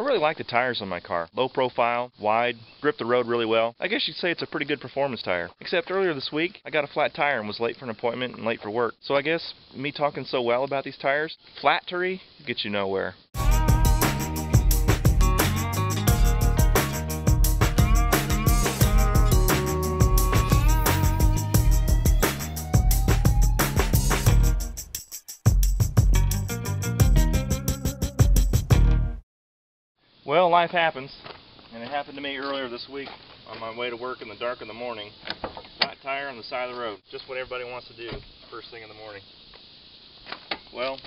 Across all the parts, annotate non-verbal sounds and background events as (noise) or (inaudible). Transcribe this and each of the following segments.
I really like the tires on my car. Low profile, wide, grip the road really well. I guess you'd say it's a pretty good performance tire. Except earlier this week, I got a flat tire and was late for an appointment and late for work. So I guess me talking so well about these tires, flattery gets you nowhere. Well, life happens, and it happened to me earlier this week on my way to work in the dark in the morning. Flat tire on the side of the road, just what everybody wants to do first thing in the morning. Well,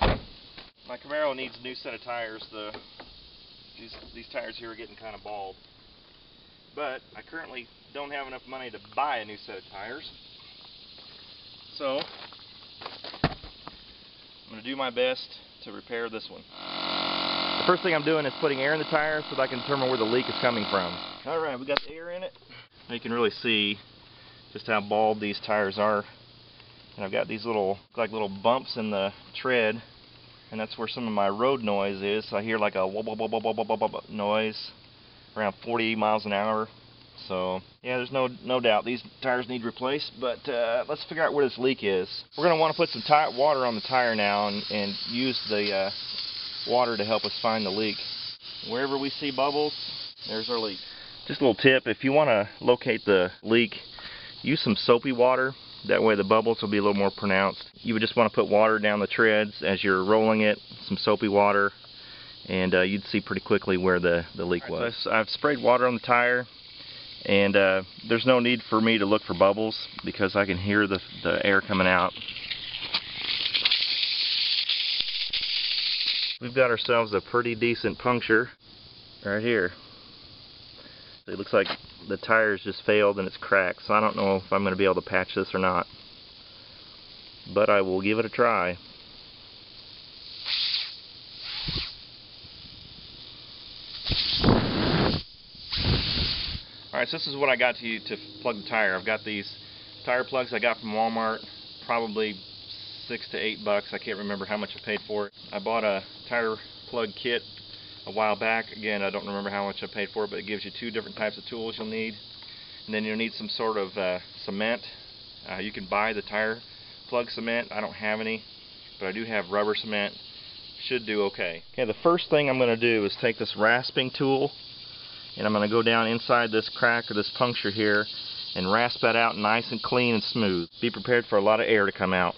my Camaro needs a new set of tires. The these these tires here are getting kind of bald, but I currently don't have enough money to buy a new set of tires. So I'm going to do my best to repair this one. The first thing I'm doing is putting air in the tire so that I can determine where the leak is coming from. Alright, we got the air in it. Now you can really see just how bald these tires are. And I've got these little, like little bumps in the tread. And that's where some of my road noise is. So I hear like a wub wub wub wub wub wub noise around 40 miles an hour. So yeah, there's no no doubt these tires need replaced. But uh, let's figure out where this leak is. We're going to want to put some water on the tire now and, and use the uh, water to help us find the leak. Wherever we see bubbles, there's our leak. Just a little tip, if you want to locate the leak, use some soapy water. That way the bubbles will be a little more pronounced. You would just want to put water down the treads as you're rolling it, some soapy water, and uh, you'd see pretty quickly where the, the leak right, was. So I've sprayed water on the tire, and uh, there's no need for me to look for bubbles because I can hear the, the air coming out we've got ourselves a pretty decent puncture right here. It looks like the tires just failed and it's cracked, so I don't know if I'm going to be able to patch this or not. But I will give it a try. Alright, so this is what I got to to plug the tire. I've got these tire plugs I got from Walmart, probably six to eight bucks. I can't remember how much I paid for it. I bought a tire plug kit a while back. Again, I don't remember how much I paid for it, but it gives you two different types of tools you'll need. And then you'll need some sort of uh, cement. Uh, you can buy the tire plug cement. I don't have any, but I do have rubber cement. Should do okay. Okay, the first thing I'm going to do is take this rasping tool and I'm going to go down inside this crack or this puncture here and rasp that out nice and clean and smooth. Be prepared for a lot of air to come out.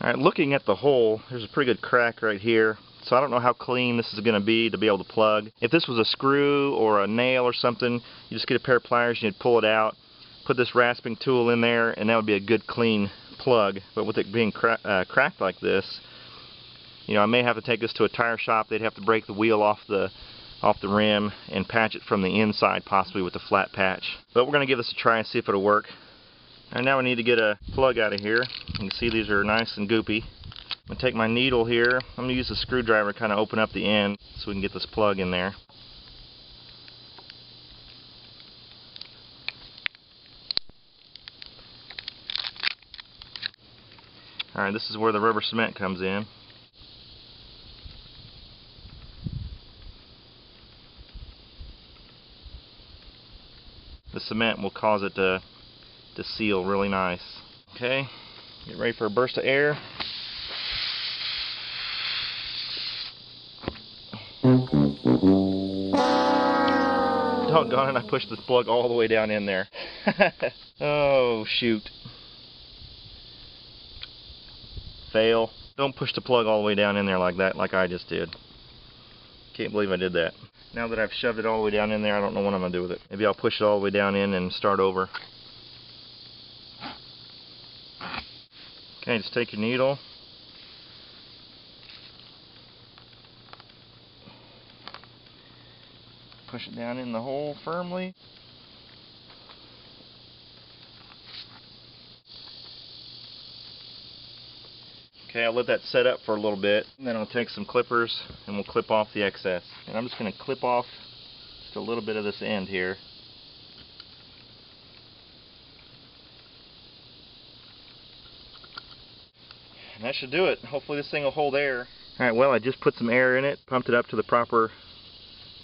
Alright, looking at the hole, there's a pretty good crack right here. So I don't know how clean this is going to be to be able to plug. If this was a screw or a nail or something, you just get a pair of pliers and you'd pull it out, put this rasping tool in there, and that would be a good clean plug. But with it being cra uh, cracked like this, you know, I may have to take this to a tire shop. They'd have to break the wheel off the off the rim and patch it from the inside possibly with a flat patch. But we're going to give this a try and see if it'll work. And now we need to get a plug out of here. You can see these are nice and goopy. I'm going to take my needle here. I'm going to use a screwdriver to kind of open up the end so we can get this plug in there. Alright, this is where the rubber cement comes in. The cement will cause it to, to seal really nice. Okay, get ready for a burst of air. Doggone it, I pushed this plug all the way down in there. (laughs) oh, shoot. Fail. Don't push the plug all the way down in there like that, like I just did. Can't believe I did that. Now that I've shoved it all the way down in there, I don't know what I'm going to do with it. Maybe I'll push it all the way down in and start over. Okay, just take your needle. Push it down in the hole firmly. Okay, I'll let that set up for a little bit, and then I'll take some clippers and we'll clip off the excess. And I'm just going to clip off just a little bit of this end here. And that should do it. Hopefully this thing will hold air. Alright, well I just put some air in it, pumped it up to the proper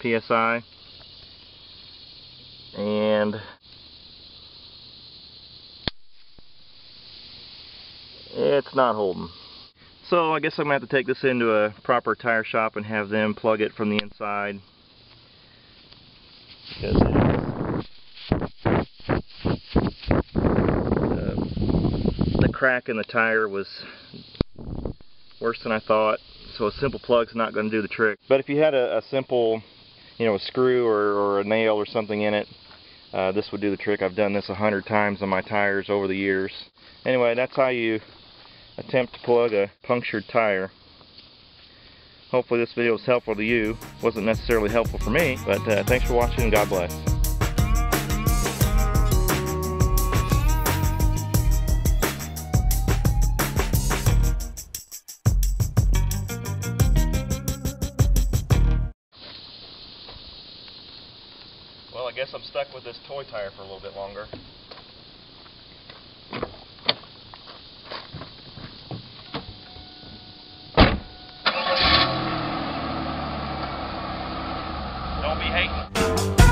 PSI. And it's not holding. So I guess I'm going to have to take this into a proper tire shop and have them plug it from the inside. Because the, the crack in the tire was worse than I thought. So a simple plug's not going to do the trick. But if you had a, a simple, you know, a screw or, or a nail or something in it, uh, this would do the trick. I've done this a hundred times on my tires over the years. Anyway, that's how you attempt to plug a punctured tire. Hopefully this video was helpful to you. wasn't necessarily helpful for me, but uh, thanks for watching and God bless. Well, I guess I'm stuck with this toy tire for a little bit longer. Hey.